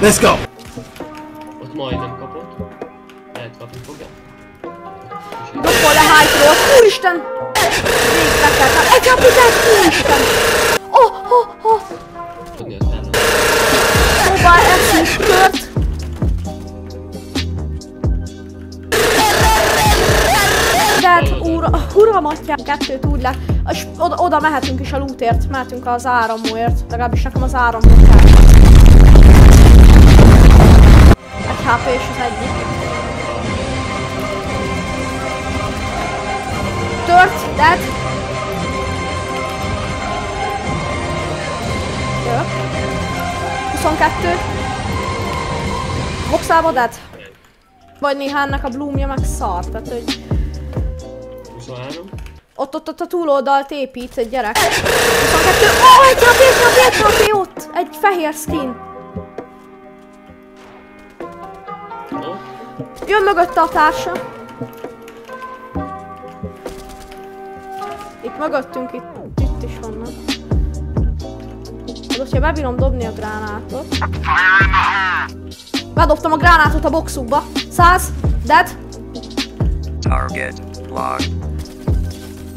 Let's go! Ott majdnem kapott. Lehet kapni fogja. Dobbol le hájtról. Úristen! Végre kell. Egy kapitát, atyám, kettőt úgy le. És oda, oda mehetünk is a lootért, mehetünk az áramóért. Legalábbis nekem az áramó kell. Egy HP és az egyik. Tört, dead. Jó. 22. Boxába dead. Vagy néhánynak a bloomja meg szar, tehát hogy 23. ott, ott, ott a túloldalt épít egy gyerek. 22. Ó, oh, egy HP, egy HP, egy HP ott! Egy fehér skin. No. Jön mögötte a társa. Itt mögöttünk, itt, itt is vannak. Hát, hogyha bebírom dobni a gránátot. Bedobtam a gránátot a boxukba. 100, dead. Target locked.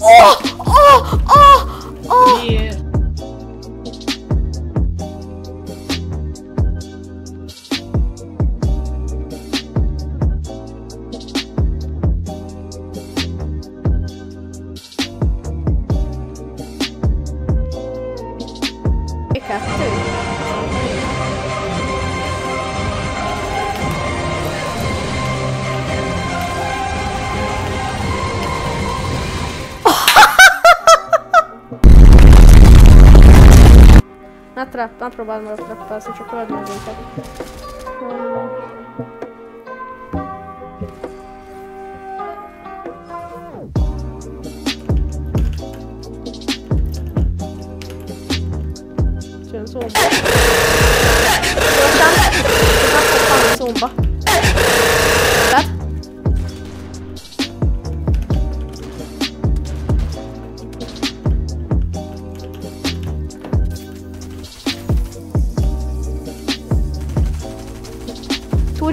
Oh! Oh! Oh! Oh! Yeah. ha probat la pasta cioccolato, ma non so. Syön sumpaa. Syön sumpaa.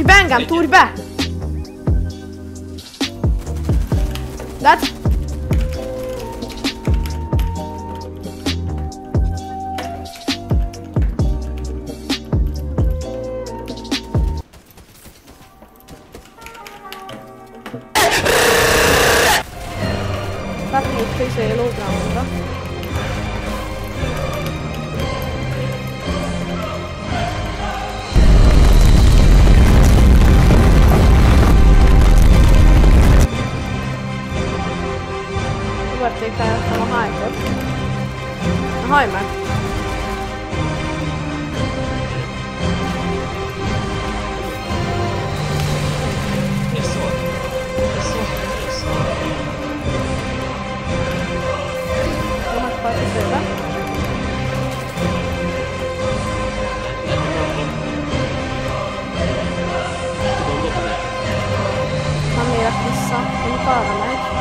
Bangam, Tour back. That's. Parli, preso l'altra onda. for besøket. Han gjør at du satt en faremerk.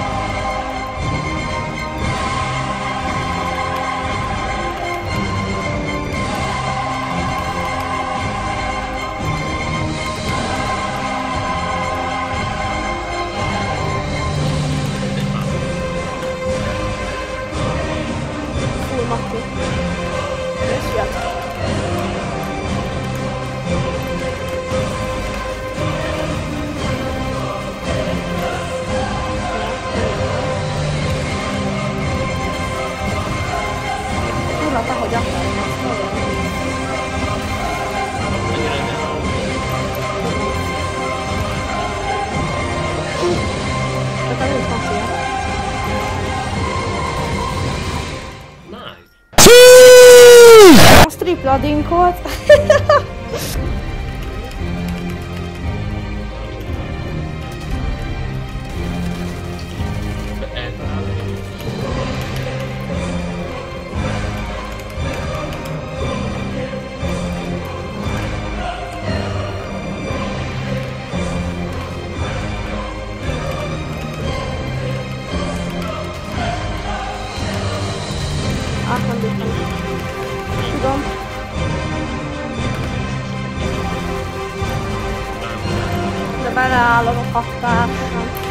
tripla din kod. little Logo Podcast.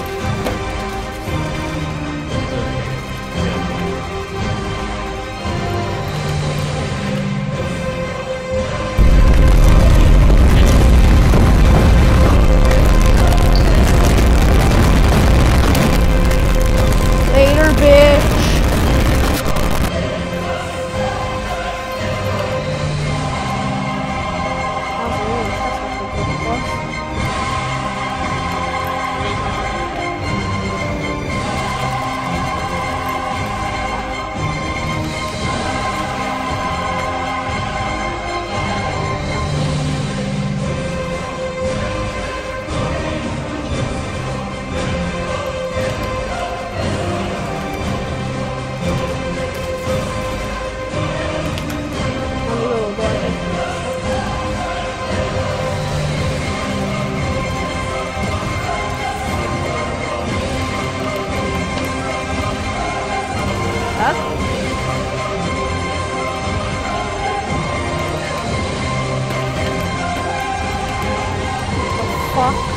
고마워.